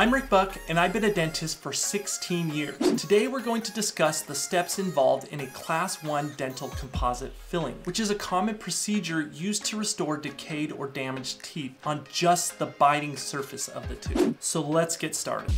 I'm Rick Buck, and I've been a dentist for 16 years. Today we're going to discuss the steps involved in a Class 1 dental composite filling, which is a common procedure used to restore decayed or damaged teeth on just the biting surface of the tooth. So let's get started.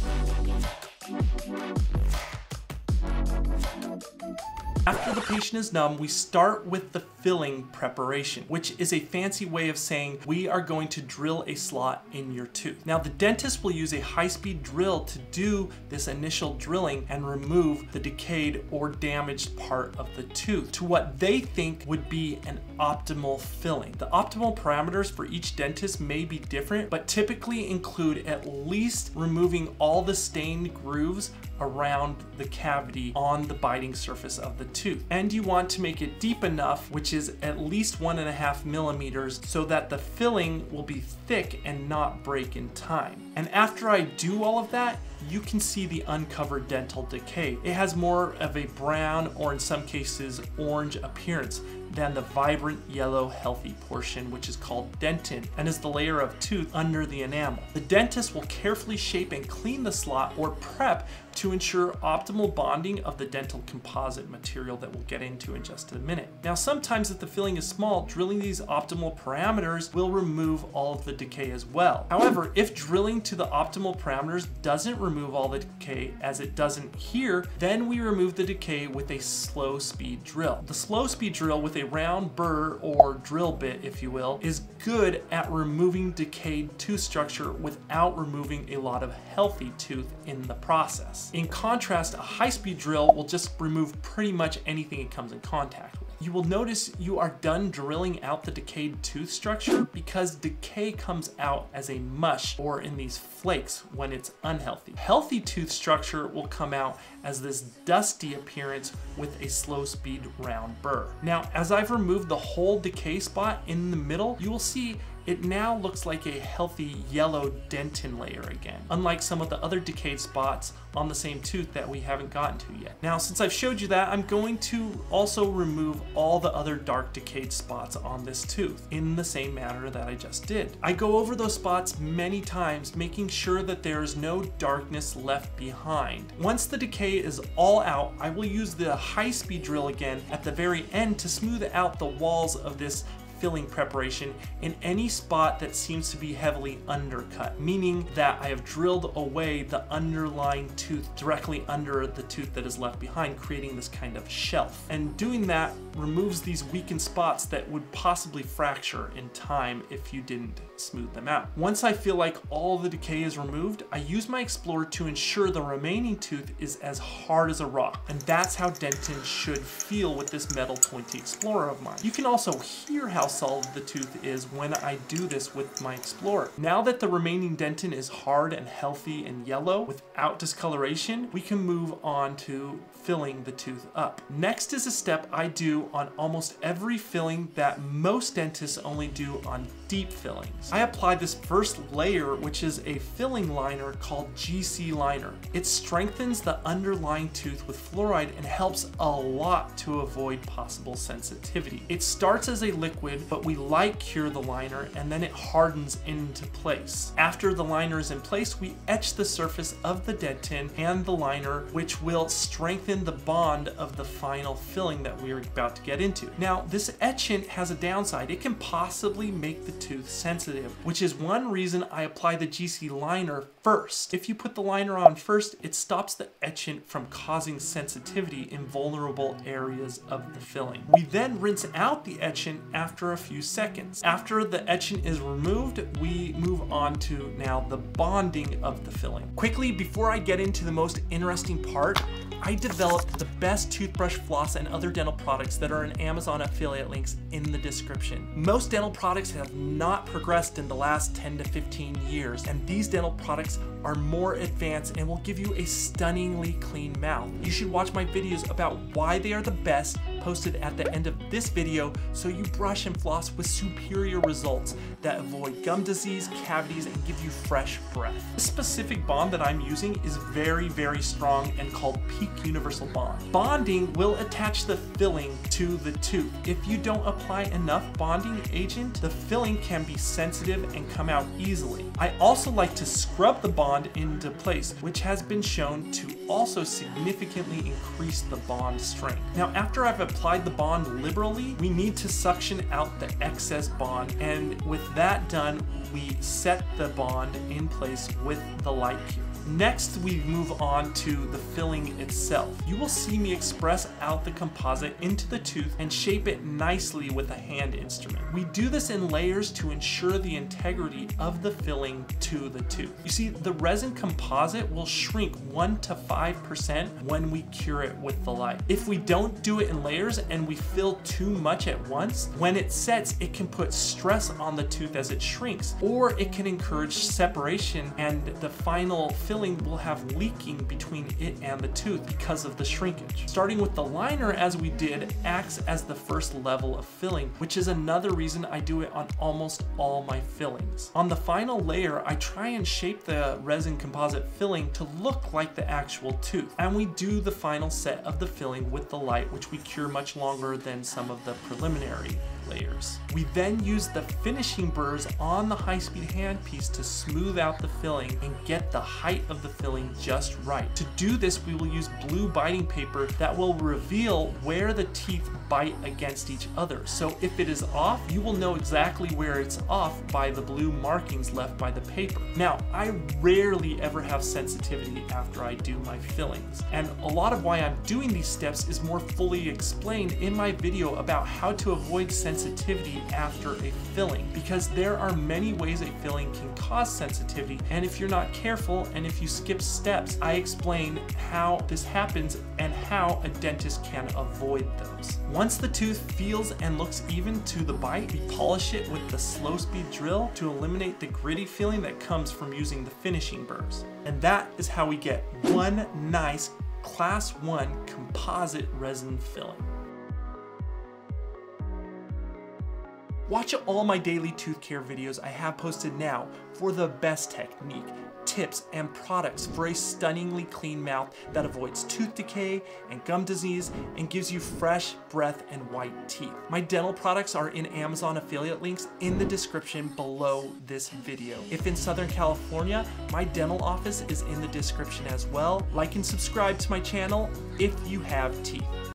After the patient is numb, we start with the filling preparation, which is a fancy way of saying we are going to drill a slot in your tooth. Now the dentist will use a high-speed drill to do this initial drilling and remove the decayed or damaged part of the tooth to what they think would be an optimal filling. The optimal parameters for each dentist may be different, but typically include at least removing all the stained grooves around the cavity on the biting surface of the tooth. And you want to make it deep enough, which is at least one and a half millimeters, so that the filling will be thick and not break in time. And after I do all of that, you can see the uncovered dental decay. It has more of a brown or in some cases orange appearance than the vibrant yellow healthy portion which is called dentin and is the layer of tooth under the enamel. The dentist will carefully shape and clean the slot or prep to ensure optimal bonding of the dental composite material that we'll get into in just a minute. Now sometimes if the filling is small, drilling these optimal parameters will remove all of the decay as well. However, if drilling to the optimal parameters doesn't remove all the decay as it doesn't here, then we remove the decay with a slow speed drill. The slow speed drill with a round burr or drill bit, if you will, is good at removing decayed tooth structure without removing a lot of healthy tooth in the process. In contrast, a high-speed drill will just remove pretty much anything it comes in contact with you will notice you are done drilling out the decayed tooth structure because decay comes out as a mush or in these flakes when it's unhealthy. Healthy tooth structure will come out as this dusty appearance with a slow speed round burr. Now, as I've removed the whole decay spot in the middle, you will see it now looks like a healthy yellow dentin layer again, unlike some of the other decayed spots on the same tooth that we haven't gotten to yet. Now, since I've showed you that, I'm going to also remove all the other dark decayed spots on this tooth in the same manner that I just did. I go over those spots many times, making sure that there is no darkness left behind. Once the decay is all out, I will use the high-speed drill again at the very end to smooth out the walls of this filling preparation in any spot that seems to be heavily undercut, meaning that I have drilled away the underlying tooth directly under the tooth that is left behind, creating this kind of shelf. And doing that removes these weakened spots that would possibly fracture in time if you didn't smooth them out. Once I feel like all the decay is removed, I use my Explorer to ensure the remaining tooth is as hard as a rock. And that's how Dentin should feel with this metal pointy Explorer of mine. You can also hear how solid the tooth is when I do this with my Explorer. Now that the remaining dentin is hard and healthy and yellow without discoloration, we can move on to filling the tooth up. Next is a step I do on almost every filling that most dentists only do on deep fillings. I apply this first layer, which is a filling liner called GC liner. It strengthens the underlying tooth with fluoride and helps a lot to avoid possible sensitivity. It starts as a liquid, but we light cure the liner and then it hardens into place. After the liner is in place, we etch the surface of the dentin and the liner, which will strengthen the bond of the final filling that we are about to get into. Now, this etchant has a downside. It can possibly make the tooth sensitive, which is one reason I apply the GC liner first. If you put the liner on first, it stops the etchant from causing sensitivity in vulnerable areas of the filling. We then rinse out the etchant after a few seconds. After the etchant is removed, we move on to now the bonding of the filling. Quickly, before I get into the most interesting part, I developed the best toothbrush floss and other dental products that are in Amazon affiliate links in the description. Most dental products have not progressed in the last 10 to 15 years, and these dental products are more advanced and will give you a stunningly clean mouth. You should watch my videos about why they are the best posted at the end of this video so you brush and floss with superior results that avoid gum disease, cavities, and give you fresh breath. This specific bond that I'm using is very, very strong and called Peak Universal Bond. Bonding will attach the filling to the tooth. If you don't apply enough bonding agent, the filling can be sensitive and come out easily. I also like to scrub the bond into place, which has been shown to also significantly increase the bond strength. Now, after I've applied the bond liberally, we need to suction out the excess bond, and with that done, we set the bond in place with the light cure. Next, we move on to the filling itself. You will see me express out the composite into the tooth and shape it nicely with a hand instrument. We do this in layers to ensure the integrity of the filling to the tooth. You see, the resin composite will shrink 1 to 5% when we cure it with the light. If we don't do it in layers and we fill too much at once, when it sets, it can put stress on the tooth as it shrinks, or it can encourage separation and the final filling will have leaking between it and the tooth because of the shrinkage. Starting with the liner as we did acts as the first level of filling, which is another reason I do it on almost all my fillings. On the final layer, I try and shape the resin composite filling to look like the actual tooth. And we do the final set of the filling with the light, which we cure much longer than some of the preliminary layers. We then use the finishing burrs on the high-speed handpiece to smooth out the filling and get the height of the filling just right. To do this, we will use blue biting paper that will reveal where the teeth bite against each other. So if it is off, you will know exactly where it's off by the blue markings left by the paper. Now, I rarely ever have sensitivity after I do my fillings. And a lot of why I'm doing these steps is more fully explained in my video about how to avoid sensitivity after a filling because there are many ways a filling can cause sensitivity and if you're not careful and if you skip steps, I explain how this happens and how a dentist can avoid those. Once the tooth feels and looks even to the bite, we polish it with the slow speed drill to eliminate the gritty feeling that comes from using the finishing burrs. And that is how we get one nice class 1 composite resin filling. Watch all my daily tooth care videos I have posted now for the best technique, tips, and products for a stunningly clean mouth that avoids tooth decay and gum disease and gives you fresh breath and white teeth. My dental products are in Amazon affiliate links in the description below this video. If in Southern California, my dental office is in the description as well. Like and subscribe to my channel if you have teeth.